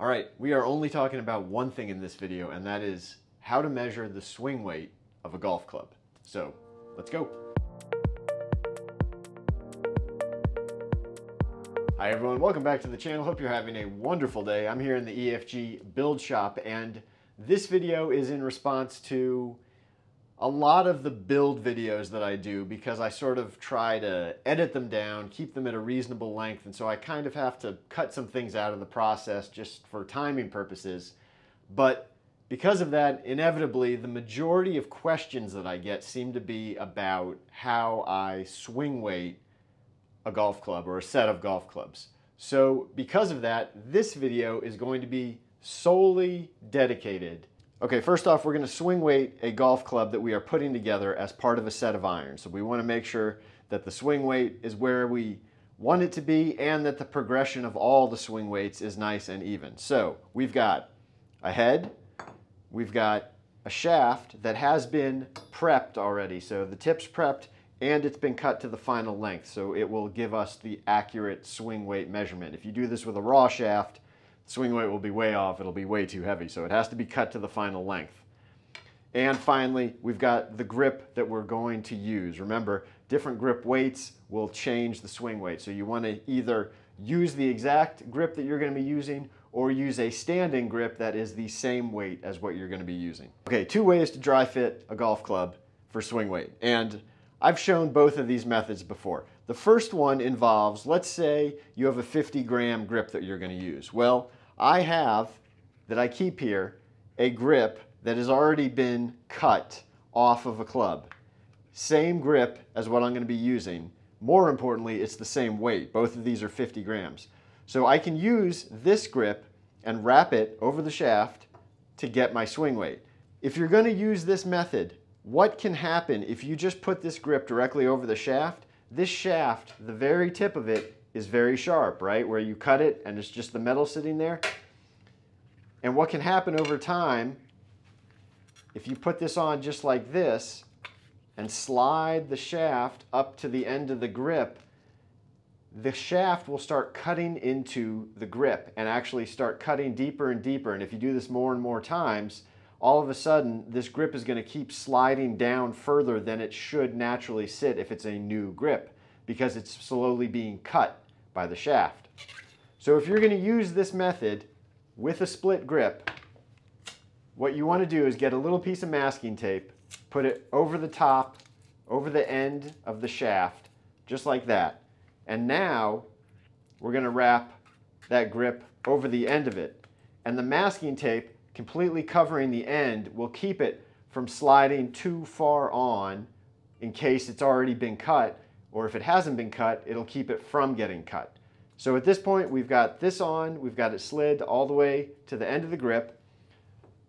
All right, we are only talking about one thing in this video, and that is how to measure the swing weight of a golf club. So let's go. Hi everyone, welcome back to the channel. Hope you're having a wonderful day. I'm here in the EFG build shop and this video is in response to a lot of the build videos that I do because I sort of try to edit them down, keep them at a reasonable length, and so I kind of have to cut some things out of the process just for timing purposes. But because of that, inevitably, the majority of questions that I get seem to be about how I swing weight a golf club or a set of golf clubs. So because of that, this video is going to be solely dedicated Okay, first off, we're going to swing weight a golf club that we are putting together as part of a set of irons. So we want to make sure that the swing weight is where we want it to be and that the progression of all the swing weights is nice and even. So we've got a head, we've got a shaft that has been prepped already. So the tip's prepped and it's been cut to the final length. So it will give us the accurate swing weight measurement. If you do this with a raw shaft, swing weight will be way off. It'll be way too heavy. So it has to be cut to the final length. And finally, we've got the grip that we're going to use. Remember, different grip weights will change the swing weight. So you want to either use the exact grip that you're going to be using or use a standing grip that is the same weight as what you're going to be using. Okay, two ways to dry fit a golf club for swing weight. And I've shown both of these methods before. The first one involves, let's say you have a 50 gram grip that you're going to use. Well, I have, that I keep here, a grip that has already been cut off of a club. Same grip as what I'm going to be using. More importantly, it's the same weight. Both of these are 50 grams. So I can use this grip and wrap it over the shaft to get my swing weight. If you're going to use this method, what can happen if you just put this grip directly over the shaft? This shaft, the very tip of it, is very sharp, right? Where you cut it and it's just the metal sitting there. And what can happen over time, if you put this on just like this and slide the shaft up to the end of the grip, the shaft will start cutting into the grip and actually start cutting deeper and deeper. And if you do this more and more times, all of a sudden this grip is going to keep sliding down further than it should naturally sit if it's a new grip because it's slowly being cut by the shaft. So if you're going to use this method with a split grip, what you want to do is get a little piece of masking tape, put it over the top, over the end of the shaft, just like that. And now we're going to wrap that grip over the end of it. And the masking tape completely covering the end will keep it from sliding too far on in case it's already been cut or if it hasn't been cut, it'll keep it from getting cut. So at this point, we've got this on, we've got it slid all the way to the end of the grip.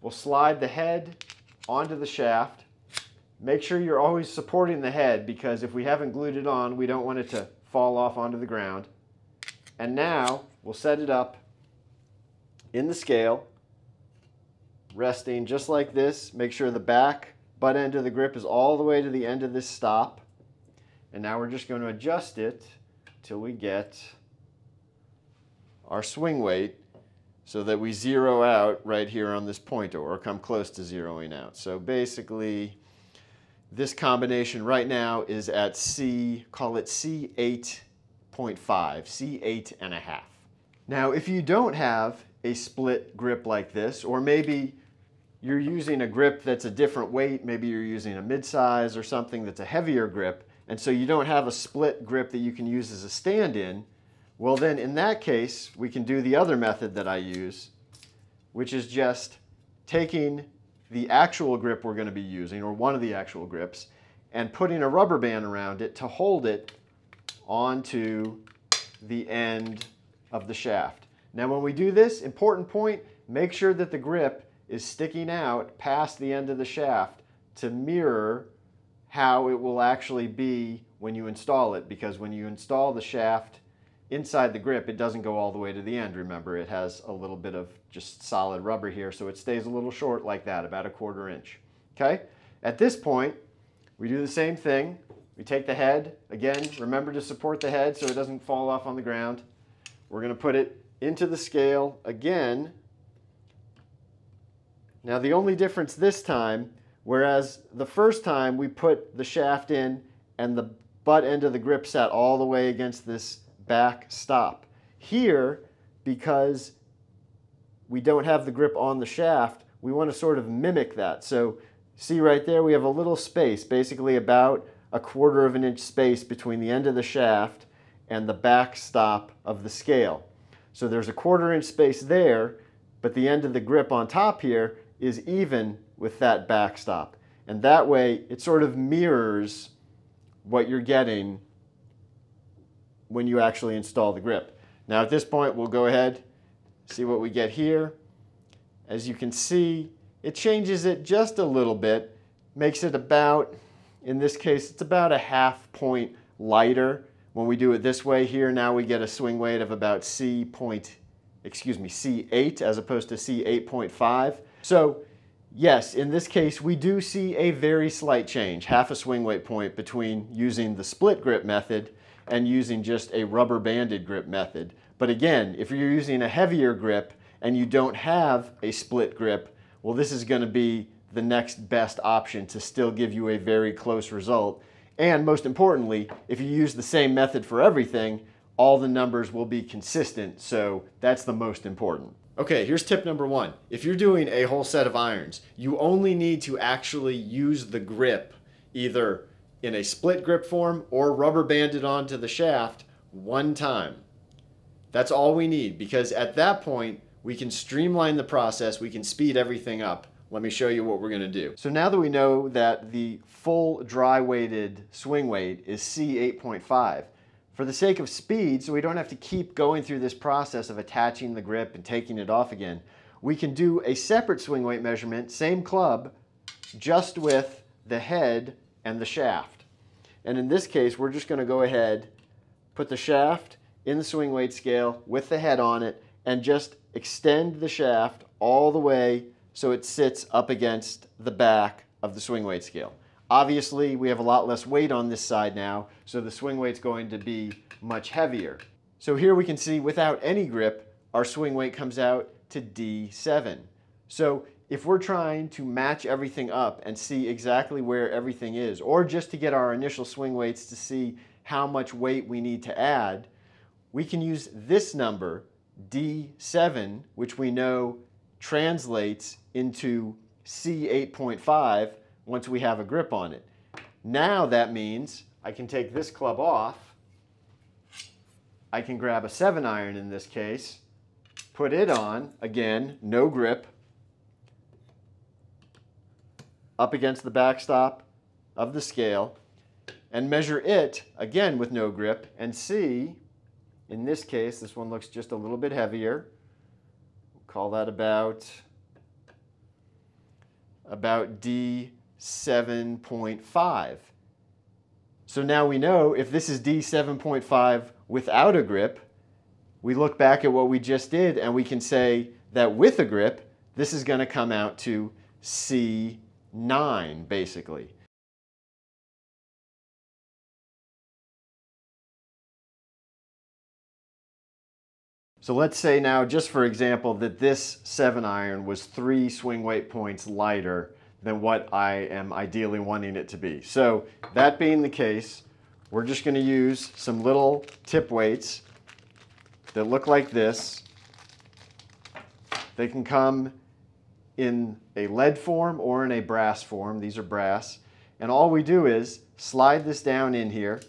We'll slide the head onto the shaft. Make sure you're always supporting the head because if we haven't glued it on, we don't want it to fall off onto the ground. And now we'll set it up in the scale, resting just like this. Make sure the back butt end of the grip is all the way to the end of this stop. And now we're just going to adjust it till we get our swing weight so that we zero out right here on this pointer or come close to zeroing out. So basically this combination right now is at C, call it C8.5, C8 and a half. Now if you don't have a split grip like this, or maybe you're using a grip that's a different weight, maybe you're using a mid-size or something that's a heavier grip, and so you don't have a split grip that you can use as a stand-in, well then in that case, we can do the other method that I use, which is just taking the actual grip we're going to be using, or one of the actual grips, and putting a rubber band around it to hold it onto the end of the shaft. Now when we do this, important point, make sure that the grip is sticking out past the end of the shaft to mirror how it will actually be when you install it because when you install the shaft inside the grip it doesn't go all the way to the end remember? It has a little bit of just solid rubber here so it stays a little short like that about a quarter inch okay? At this point we do the same thing. We take the head again remember to support the head so it doesn't fall off on the ground. We're going to put it into the scale again. Now the only difference this time, whereas the first time we put the shaft in and the butt end of the grip sat all the way against this back stop. Here, because we don't have the grip on the shaft, we want to sort of mimic that. So see right there, we have a little space, basically about a quarter of an inch space between the end of the shaft and the back stop of the scale. So there's a quarter inch space there, but the end of the grip on top here is even with that backstop. And that way it sort of mirrors what you're getting when you actually install the grip. Now at this point we'll go ahead, see what we get here. As you can see, it changes it just a little bit, makes it about, in this case, it's about a half point lighter. When we do it this way here, now we get a swing weight of about C point, excuse me, C8 as opposed to C8.5. So yes, in this case, we do see a very slight change, half a swing weight point between using the split grip method and using just a rubber banded grip method. But again, if you're using a heavier grip and you don't have a split grip, well, this is gonna be the next best option to still give you a very close result. And most importantly, if you use the same method for everything, all the numbers will be consistent. So that's the most important. Okay, here's tip number one. If you're doing a whole set of irons, you only need to actually use the grip either in a split grip form or rubber banded onto the shaft one time. That's all we need because at that point, we can streamline the process, we can speed everything up. Let me show you what we're gonna do. So now that we know that the full dry weighted swing weight is C8.5, for the sake of speed, so we don't have to keep going through this process of attaching the grip and taking it off again, we can do a separate swing weight measurement, same club, just with the head and the shaft. And in this case, we're just gonna go ahead, put the shaft in the swing weight scale with the head on it, and just extend the shaft all the way so it sits up against the back of the swing weight scale. Obviously, we have a lot less weight on this side now, so the swing weight's going to be much heavier. So here we can see without any grip, our swing weight comes out to D7. So if we're trying to match everything up and see exactly where everything is, or just to get our initial swing weights to see how much weight we need to add, we can use this number, D7, which we know translates into C8.5, once we have a grip on it. Now that means I can take this club off. I can grab a 7 iron in this case, put it on, again, no grip, up against the backstop of the scale, and measure it, again with no grip, and see, in this case, this one looks just a little bit heavier. We'll call that about, about D 7.5. So now we know if this is D7.5 without a grip, we look back at what we just did and we can say that with a grip, this is going to come out to C9 basically. So let's say now, just for example, that this 7 iron was 3 swing weight points lighter than what I am ideally wanting it to be. So that being the case, we're just going to use some little tip weights that look like this. They can come in a lead form or in a brass form. These are brass. And all we do is slide this down in here,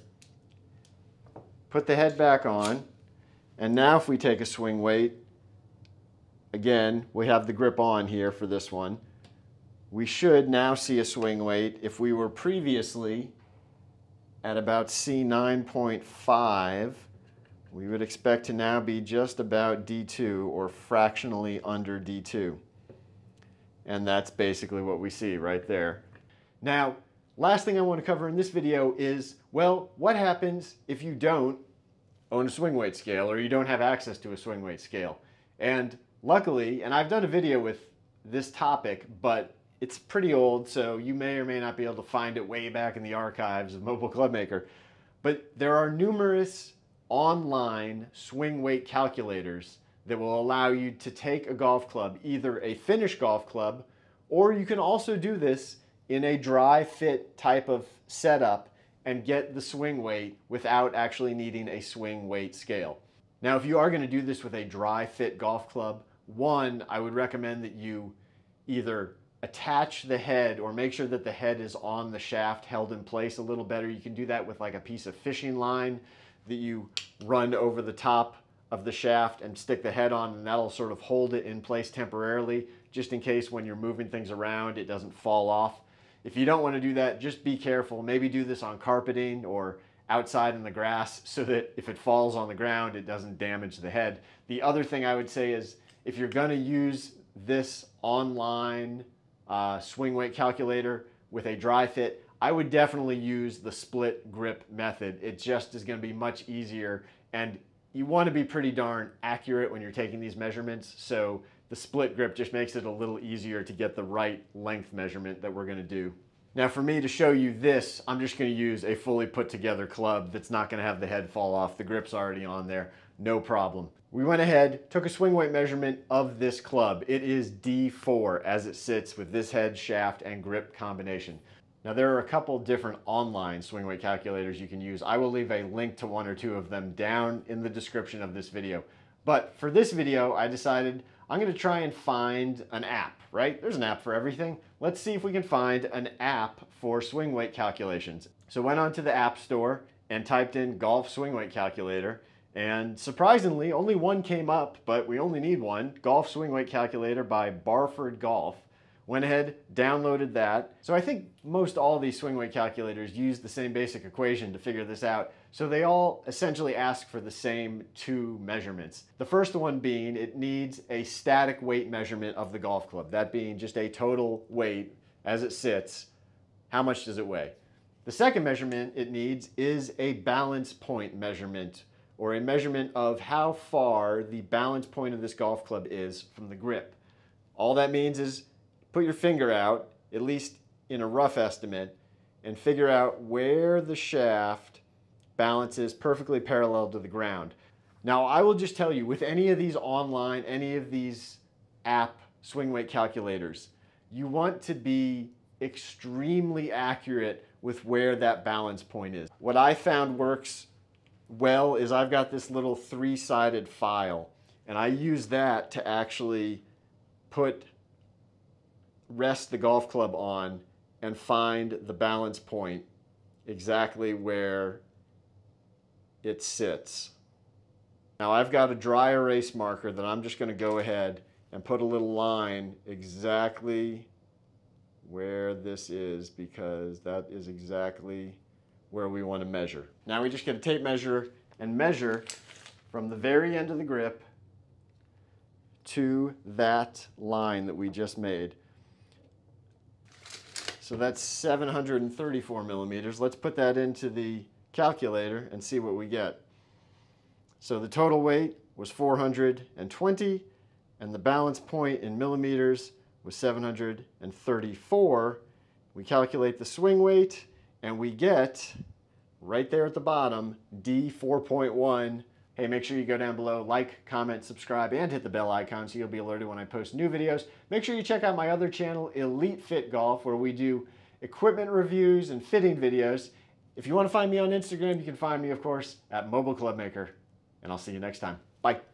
put the head back on, and now if we take a swing weight, again, we have the grip on here for this one we should now see a swing weight. If we were previously at about C9.5, we would expect to now be just about D2 or fractionally under D2. And that's basically what we see right there. Now, last thing I want to cover in this video is, well, what happens if you don't own a swing weight scale or you don't have access to a swing weight scale? And luckily, and I've done a video with this topic, but it's pretty old, so you may or may not be able to find it way back in the archives of Mobile Club Maker. But there are numerous online swing weight calculators that will allow you to take a golf club, either a finished golf club, or you can also do this in a dry fit type of setup and get the swing weight without actually needing a swing weight scale. Now, if you are going to do this with a dry fit golf club, one, I would recommend that you either attach the head or make sure that the head is on the shaft held in place a little better. You can do that with like a piece of fishing line that you run over the top of the shaft and stick the head on and that'll sort of hold it in place temporarily just in case when you're moving things around it doesn't fall off. If you don't want to do that, just be careful. Maybe do this on carpeting or outside in the grass so that if it falls on the ground, it doesn't damage the head. The other thing I would say is if you're going to use this online uh, swing weight calculator with a dry fit, I would definitely use the split grip method. It just is going to be much easier and you want to be pretty darn accurate when you're taking these measurements. So the split grip just makes it a little easier to get the right length measurement that we're going to do. Now for me to show you this, I'm just going to use a fully put together club that's not going to have the head fall off. The grip's already on there, no problem. We went ahead, took a swing weight measurement of this club. It is D4 as it sits with this head, shaft, and grip combination. Now there are a couple different online swing weight calculators you can use. I will leave a link to one or two of them down in the description of this video. But for this video, I decided I'm gonna try and find an app, right? There's an app for everything. Let's see if we can find an app for swing weight calculations. So went onto the App Store and typed in golf swing weight calculator and surprisingly, only one came up, but we only need one. Golf Swing Weight Calculator by Barford Golf. Went ahead, downloaded that. So I think most all these swing weight calculators use the same basic equation to figure this out. So they all essentially ask for the same two measurements. The first one being it needs a static weight measurement of the golf club. That being just a total weight as it sits. How much does it weigh? The second measurement it needs is a balance point measurement or a measurement of how far the balance point of this golf club is from the grip. All that means is put your finger out, at least in a rough estimate, and figure out where the shaft balances perfectly parallel to the ground. Now, I will just tell you, with any of these online, any of these app swing weight calculators, you want to be extremely accurate with where that balance point is. What I found works well is I've got this little three-sided file and I use that to actually put rest the golf club on and find the balance point exactly where it sits. Now I've got a dry erase marker that I'm just going to go ahead and put a little line exactly where this is because that is exactly where we want to measure. Now we just get a tape measure and measure from the very end of the grip to that line that we just made. So that's 734 millimeters. Let's put that into the calculator and see what we get. So the total weight was 420 and the balance point in millimeters was 734. We calculate the swing weight and we get right there at the bottom, D4.1. Hey, make sure you go down below, like, comment, subscribe, and hit the bell icon so you'll be alerted when I post new videos. Make sure you check out my other channel, Elite Fit Golf, where we do equipment reviews and fitting videos. If you want to find me on Instagram, you can find me, of course, at Mobile Club Maker. And I'll see you next time. Bye.